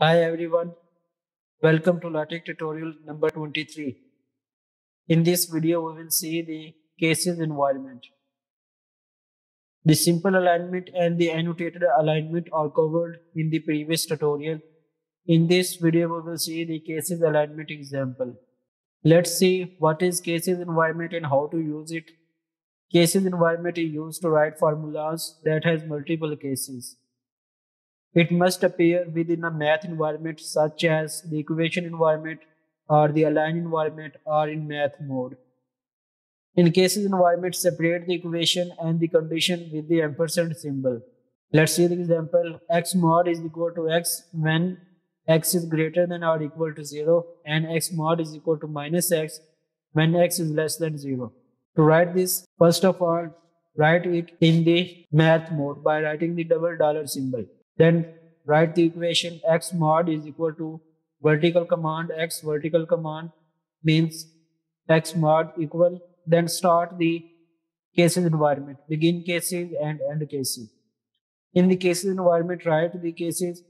Hi everyone, welcome to LaTeX tutorial number 23. In this video, we will see the cases environment. The simple alignment and the annotated alignment are covered in the previous tutorial. In this video, we will see the cases alignment example. Let's see what is cases environment and how to use it. Cases environment is used to write formulas that has multiple cases. It must appear within a math environment such as the equation environment or the align environment or in math mode. In cases environment, separate the equation and the condition with the ampersand symbol. Let's see the example. x mod is equal to x when x is greater than or equal to 0 and x mod is equal to minus x when x is less than 0. To write this, first of all, write it in the math mode by writing the double dollar symbol. Then write the equation x mod is equal to vertical command x vertical command means x mod equal then start the cases environment. Begin cases and end cases. In the cases environment write the cases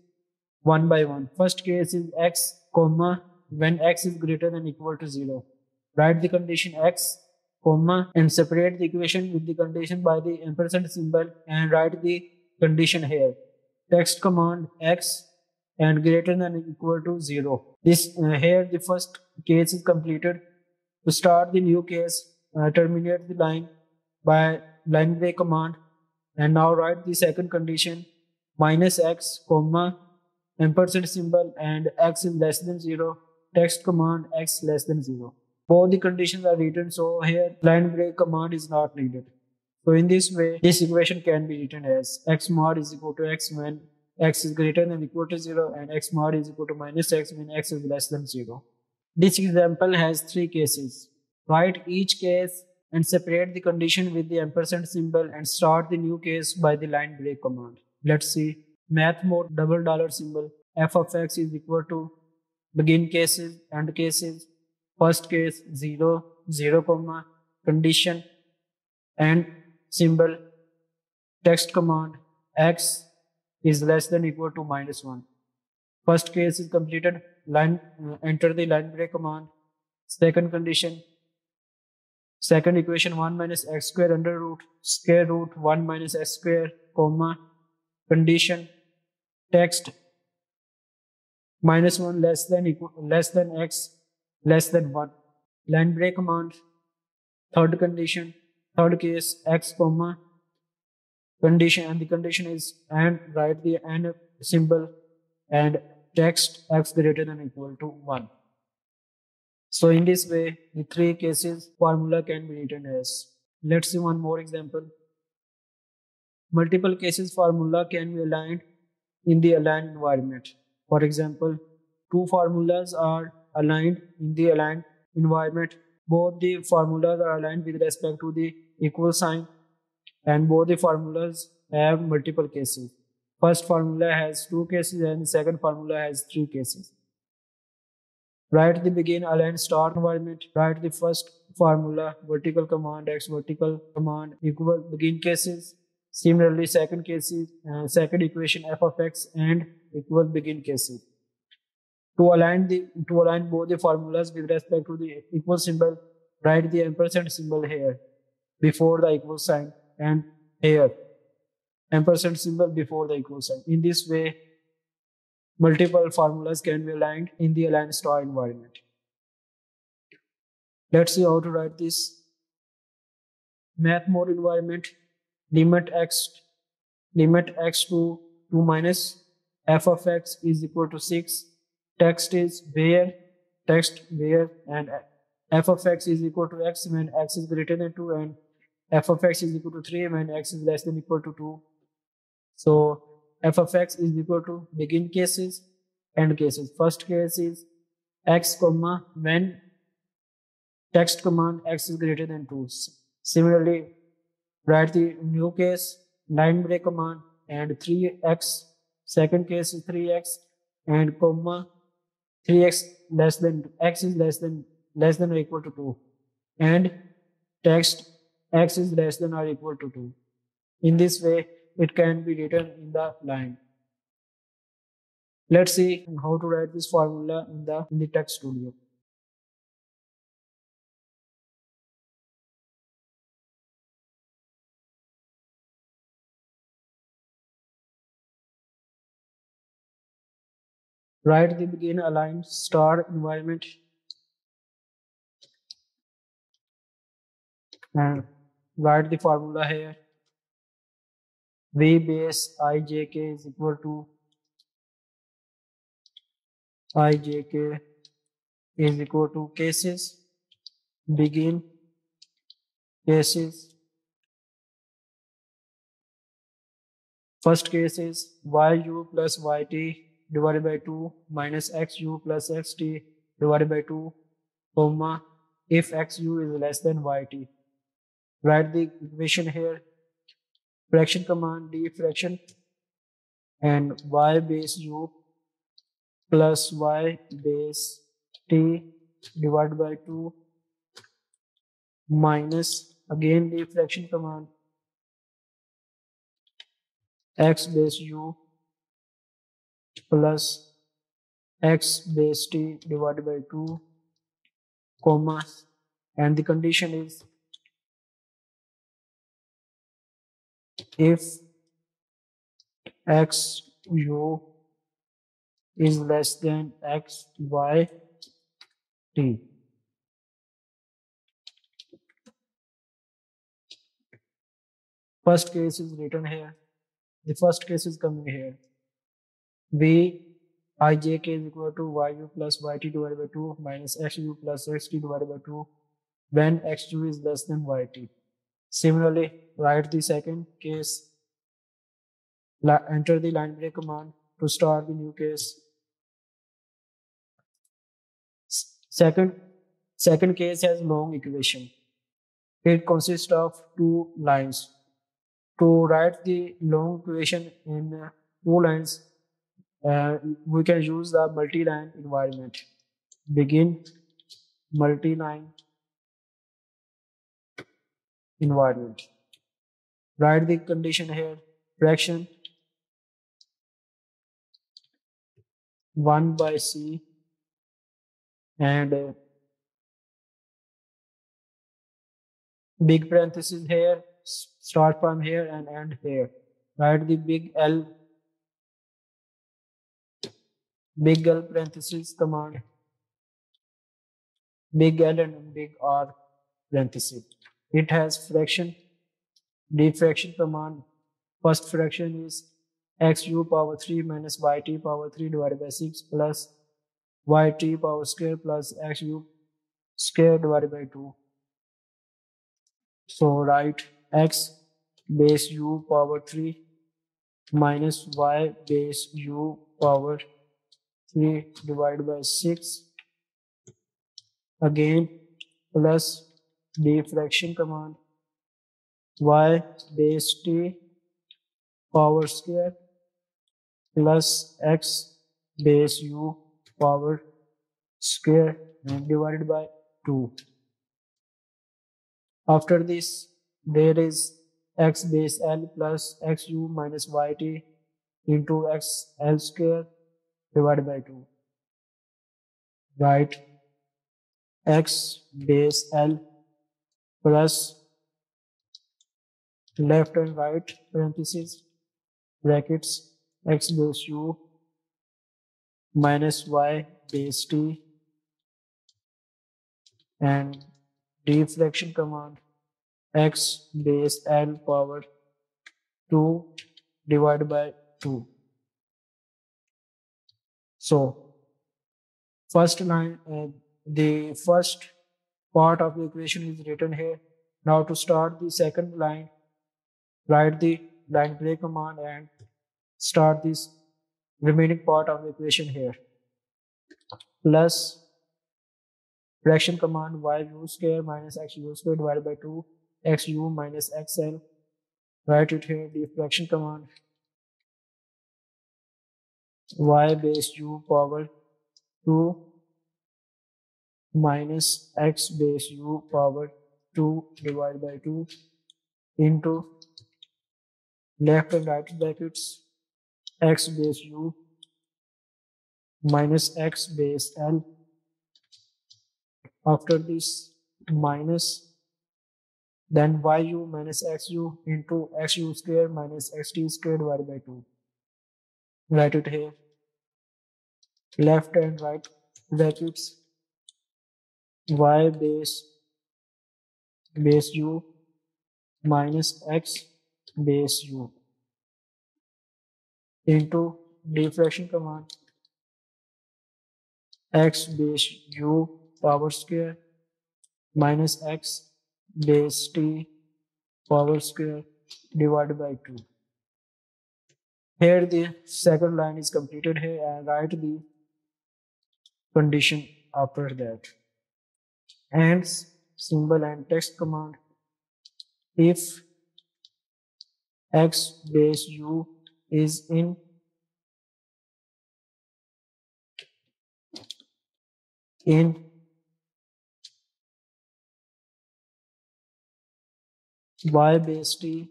one by one. First case is x comma when x is greater than equal to 0 write the condition x comma and separate the equation with the condition by the ampersand symbol and write the condition here text command x and greater than equal to 0. This uh, here the first case is completed. To start the new case, uh, terminate the line by line break command and now write the second condition minus x comma ampersand symbol and x is less than 0 text command x less than 0 both the conditions are written so here line break command is not needed so in this way, this equation can be written as x mod is equal to x when x is greater than equal to 0 and x mod is equal to minus x when x is less than 0. This example has three cases. Write each case and separate the condition with the ampersand symbol and start the new case by the line break command. Let's see. Math mode double dollar symbol f of x is equal to begin cases end cases. First case 0, 0 comma condition and symbol text command x is less than equal to minus 1. First case is completed. Line enter the line break command. Second condition. Second equation 1 minus x square under root square root 1 minus x square comma condition text minus 1 less than equal less than x less than 1 line break command third condition third case x comma condition and the condition is and write the and symbol and text x greater than equal to 1 so in this way the three cases formula can be written as let's see one more example. Multiple cases formula can be aligned in the aligned environment. For example two formulas are aligned in the aligned environment. Both the formulas are aligned with respect to the equal sign and both the formulas have multiple cases. First formula has two cases and second formula has three cases. Write the begin align start environment. Write the first formula vertical command x vertical command equal begin cases. Similarly, second cases uh, second equation f of x and equal begin cases. To align the to align both the formulas with respect to the equal symbol, write the ampersand symbol here before the equal sign and here ampersand symbol before the equal sign. In this way, multiple formulas can be aligned in the align star environment. Let's see how to write this. Math mode environment, limit x, limit x to 2 minus f of x is equal to 6. Text is where, text where and f of x is equal to x when x is greater than 2 and f of x is equal to 3 when x is less than equal to 2. So f of x is equal to begin cases, end cases. First case is x comma when text command x is greater than 2. Similarly, write the new case line break command and 3x. Second case is 3x and comma 3x less than x is less than less than or equal to 2 and text x is less than or equal to 2. In this way, it can be written in the line. Let's see how to write this formula in the, in the TeXstudio. Write the begin align star environment and write the formula here. V base ijk is equal to ijk is equal to cases begin cases first case is yu plus yt divided by 2 minus xu plus xt divided by 2 comma if xu is less than yt write the equation here. Fraction command d fraction and y base u plus y base t divided by 2 minus again the fraction command. X base u plus x base t divided by 2 comma and the condition is if x u is less than x y t. First case is written here. The first case is coming here. V ijk is equal to yu plus yt divided by 2 minus xu plus xt divided by 2 when xu is less than yt. Similarly, write the second case. Enter the line break command to start the new case. Second, second case has long equation. It consists of two lines. To write the long equation in two lines, uh, we can use the multi-line environment. Begin multi-line environment. Write the condition here, fraction 1 by C and uh, big parenthesis here, start from here and end here. Write the big L, big L parenthesis command, big L and big R parenthesis. It has fraction, fraction command. First fraction is xu power 3 minus yt power 3 divided by 6 plus yt power square plus xu square divided by 2. So write x base u power 3 minus y base u power 3 divided by 6 again plus the fraction command y base t power square plus x base u power square divided by 2. After this, there is x base L plus xu minus yt into x L square divided by 2. Write x base L plus left and right parentheses brackets x base u minus y base t and d fraction command x base n power 2 divided by 2. So first line, uh, the first part of the equation is written here. Now to start the second line, write the line break command and start this remaining part of the equation here. Plus fraction command y u square minus x u square divided by 2 x u minus xl write it here the fraction command. Y base u power 2 minus x base u power 2 divided by 2 into left and right brackets x base u minus x base L. After this minus then yu minus xu into xu square minus xt square divided by 2. Write it here. Left and right brackets y base base u minus x base u into deflection command x base u power square minus x base t power square divided by 2. Here the second line is completed here and write the condition after that. And symbol and text command if x base u is in in y base t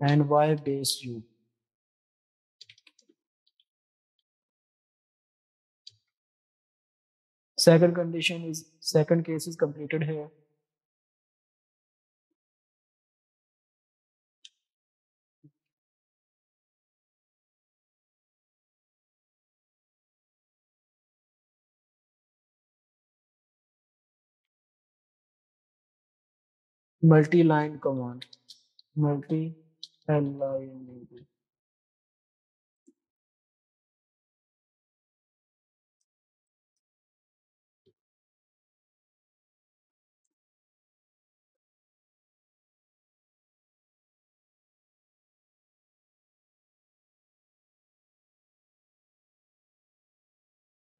and y base u. Second condition is second case is completed here. multi-line command multi-line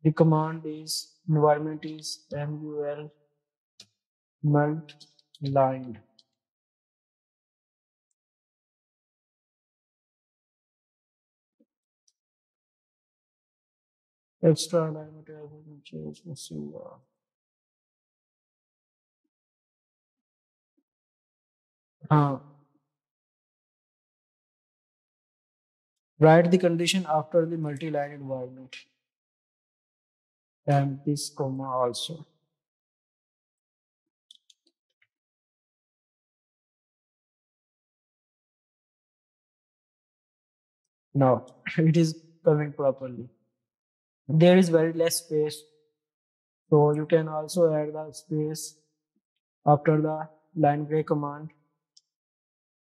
the command is environment is mul mult lined extra diameter change machine uh, write the condition after the multi-line environment and this comma also Now it is coming properly. There is very less space. So you can also add the space after the line break command.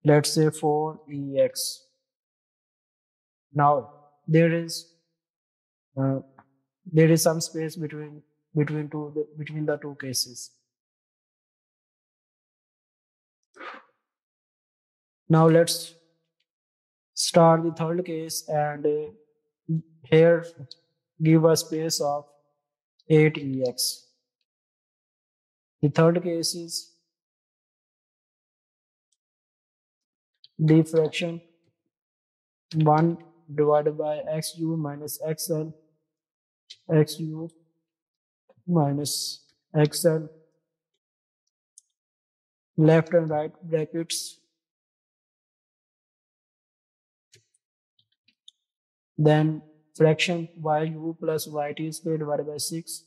Let's say for EX. Now there is uh, there is some space between between two the, between the two cases. Now let's start the third case and uh, here give a space of 8ex. The third case is d fraction 1 divided by xu minus xl xu minus xl left and right brackets. Then fraction yu plus yt squared divided by 6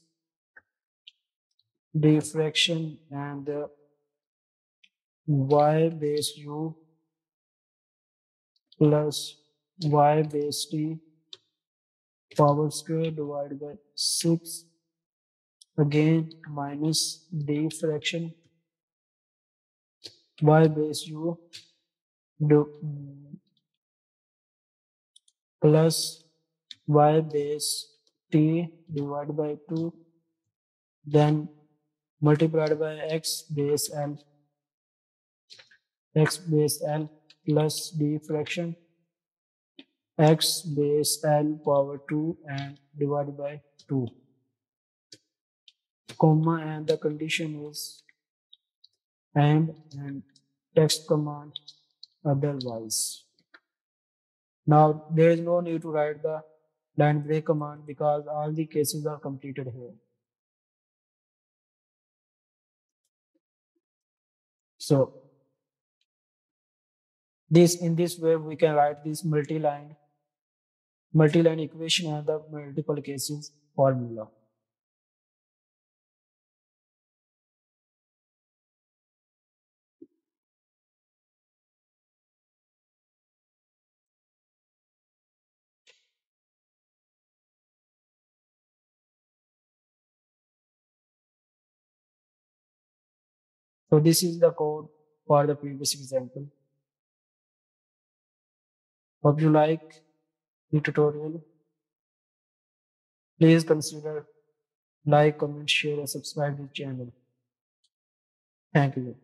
d fraction and the y base u plus y base t power square divided by 6 again minus d fraction y base u do, plus y base t divided by 2 then multiplied by x base l x base l plus d fraction x base l power 2 and divided by 2 comma and the condition is and and text command otherwise now there is no need to write the line break command because all the cases are completed here. So this in this way we can write this multi-line multi-line equation and the multiple cases formula. So this is the code for the previous example. Hope you like the tutorial. Please consider like, comment, share and subscribe to the channel. Thank you.